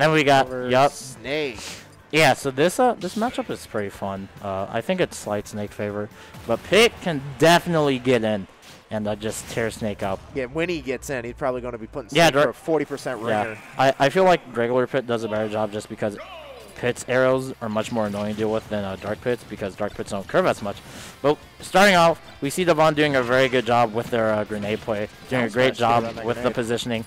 Then we got yup. Snake. Yeah, so this uh this matchup is pretty fun. Uh, I think it's slight Snake favor, but Pit can definitely get in and uh, just tear Snake up. Yeah, when he gets in, he's probably going to be putting Yeah, Snake dir- for a 40% ringer. Yeah, I, I feel like regular Pit does a better job just because Pit's arrows are much more annoying to deal with than uh, Dark Pits because Dark Pits don't curve as much. But starting off, we see Davvon doing a very good job with their uh, grenade play, doing a great job with the positioning,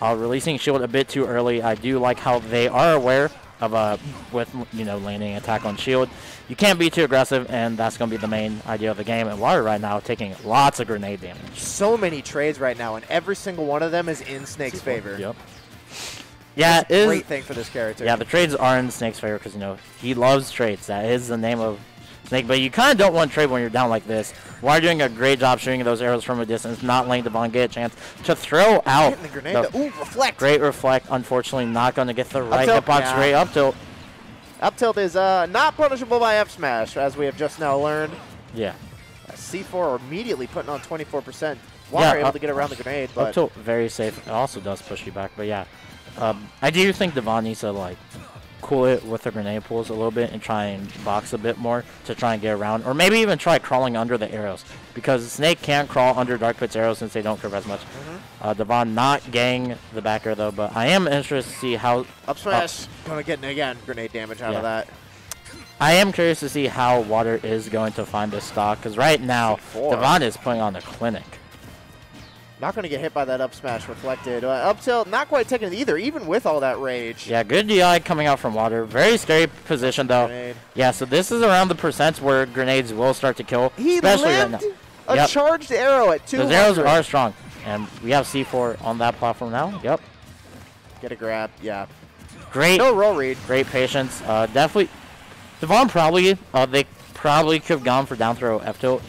uh, releasing shield a bit too early. I do like how they are aware of uh, with you know landing attack on shield. You can't be too aggressive, and that's going to be the main idea of the game. And Water right now taking lots of grenade damage. So many trades right now, and every single one of them is in Snake's favor. Yep. Yeah, That's it a is. great thing for this character. Yeah, the trades are in Snake's favor because, you know, he loves trades. That is the name of Snake. But you kind of don't want to trade when you're down like this. While doing a great job shooting those arrows from a distance, not letting Davvon get a chance to throw out. Hitting the grenade. the Ooh, reflect. great reflect. Unfortunately, not going to get the right hitbox yeah. up tilt. Up tilt is uh, not punishable by F smash, as we have just now learned. Yeah. Uh, C4 immediately putting on 24%. Water able up- to get around the grenade, But Up tilt, very safe. It also does push you back. But yeah, um, I do think Davvon needs to, like, cool it with the grenade pulls a little bit and try and box a bit more to try and get around. Or maybe even try crawling under the arrows. Because Snake can't crawl under Dark Pit's arrows since they don't curve as much. Uh, Davvon not gang the back air though, but I am interested to see how up smash gonna get again grenade damage out Yeah. of that. I am curious to see how Water is going to find this stock because right now Davvon is putting on the clinic. Not gonna get hit by that up smash reflected. Uh, up tilt, not quite taking it either, even with all that rage. Yeah, good DI coming out from Water. Very scary position though. Grenade. Yeah, so this is around the percents where grenades will start to kill, He especially right now. a Yep. charged arrow at 200. Those arrows are strong, and we have C4 on that platform now. Yep, Get a grab, yeah. great, No roll read. great patience. Uh, definitely, Davvon probably uh, they probably could have gone for down throw F tilt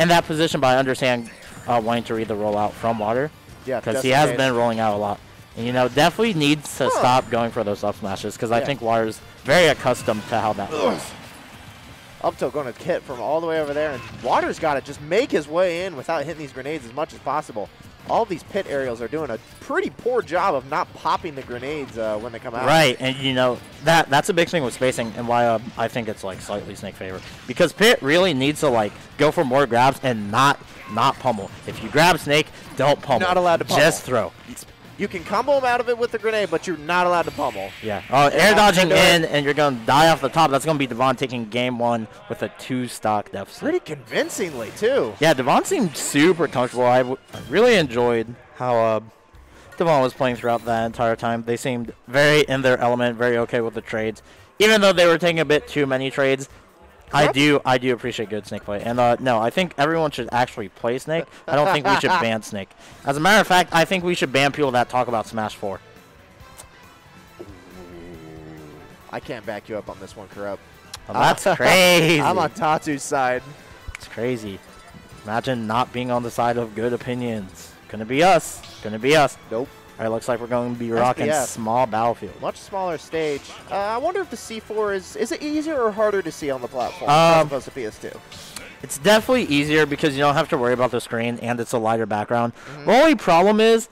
in that position, but I understand uh, wanting to read the rollout from Water Yeah, because he has been rolling out a lot. And you know, definitely needs to Huh. stop going for those up smashes because I think Water's very accustomed to how that works. Up tilt going to hit from all the way over there, and Water's got to just make his way in without hitting these grenades as much as possible. All these pit aerials are doing a pretty poor job of not popping the grenades uh, when they come out. Right, and you know that that's a big thing with spacing, and why uh, I think it's like slightly snake favor because Pit really needs to like go for more grabs and not not pummel. If you grab snake, don't pummel. Not allowed to pummel. Just throw. You can combo him out of it with the grenade, but you're not allowed to pummel. Yeah. Oh, air dodging in, and you're gonna die off the top. That's gonna be Davvon taking game one with a two stock deficit. Pretty convincingly, too. Yeah, Davvon seemed super comfortable. I, w- I really enjoyed how uh, Davvon was playing throughout that entire time. They seemed very in their element, very okay with the trades, even though they were taking a bit too many trades. I do, I do appreciate good snake play, and uh, no, I think everyone should actually play snake. I don't think we should ban snake. As a matter of fact, I think we should ban people that talk about Smash Four. I can't back you up on this one, Corrupt. Well, that's crazy. I'm on Tatu's side. It's crazy. Imagine not being on the side of good opinions. Gonna be us. Gonna be us. Nope. All right, looks like we're going to be rocking SBF. small battlefield. Much smaller stage. Uh, I wonder if the C4 is is it easier or harder to see on the platform Um, as opposed to PS2. It's definitely easier because you don't have to worry about the screen and it's a lighter background. The only problem is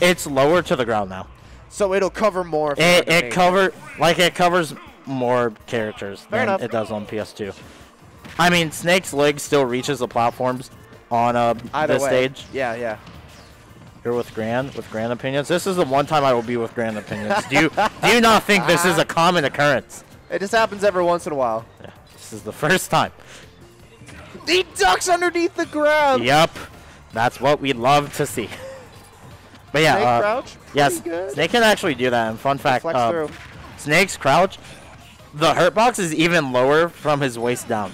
it's lower to the ground now. So it'll cover more. It, it cover like it covers more characters Fair than enough. it does on PS2. I mean, Snake's leg still reaches the platforms on uh, Either this way. stage. Yeah, yeah. You're with Grand with Grand opinions. This is the one time I will be with Grand opinions. do you do you not think this is a common occurrence? It just happens every once in a while. Yeah, this is the first time. He ducks underneath the ground. Yep, that's what we love to see. But yeah, Snake uh, crouch. yes, good. Snake can actually do that. And fun fact, uh. Snake's crouch, the hurt box is even lower from his waist down.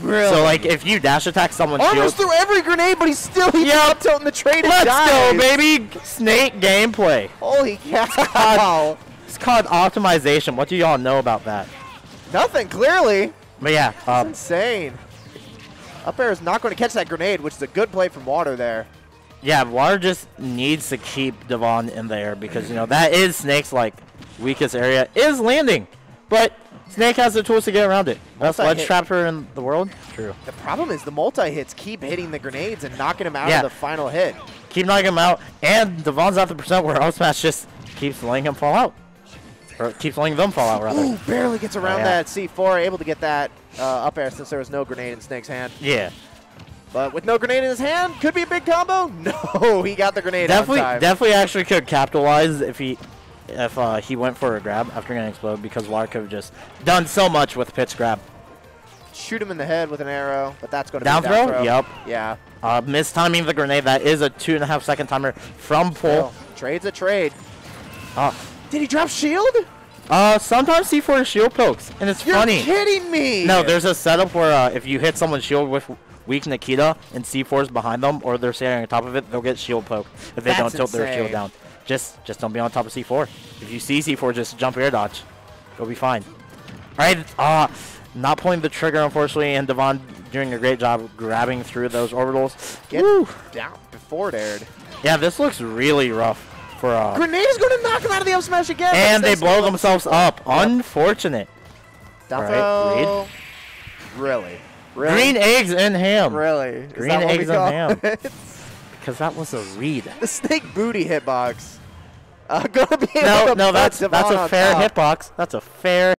Really? So like, if you dash attack someone's Almost through every grenade, but he's still he's Yep. up tilting the trade and let's dies. go, baby! Snake gameplay. Holy cow! It's called optimization. What do y'all know about that? Nothing clearly. But yeah, um, insane. Up air is not going to catch that grenade, which is a good play from Water there. Yeah, Water just needs to keep Davvon in there because you know that is Snake's like weakest area is landing, but Snake has the tools to get around it. Best ledge trapper in the world. True. The problem is the multi hits keep hitting the grenades and knocking him out Yeah. of the final hit. Keep knocking him out, and Davvon's at the percent where up smash just keeps letting him fall out. Or keeps letting them fall out, rather. Ooh, barely gets around yeah. that C4, able to get that uh, up air since there was no grenade in Snake's hand. Yeah. But with no grenade in his hand, could be a big combo. No, he got the grenade Definitely, definitely actually could capitalize if he if uh, he went for a grab after getting explode because Water could have just done so much with Pit's grab. Shoot him in the head with an arrow, but that's going to Down be a down throw? throw. Yep. Yeah. Uh, mistiming the grenade. That is a two and a half second timer from Pull. Well, trade's a trade. Uh, Did he drop shield? uh, sometimes C4 shield pokes, and it's You're funny. kidding me. No, there's a setup where uh, if you hit someone's shield with weak Nikita and C4 is behind them, or they're standing on top of it, they'll get shield poke if they That's don't tilt their shield insane. down. Just, just don't be on top of C4. If you see C4, just jump air dodge. You'll be fine. All right, uh, not pulling the trigger unfortunately, and Davvon doing a great job grabbing through those orbitals. Get Woo. down before it aired. Yeah, this looks really rough for uh, Grenade is going to knock him out of the up smash again. and they blow themselves up. Unfortunate. Down Alright. Really? Really? Green eggs and ham. Really? Green that what we eggs and ham. Because that was a read. the snake booty hitbox. Uh, gonna be No, no, that's that's a fair hitbox. That's a fair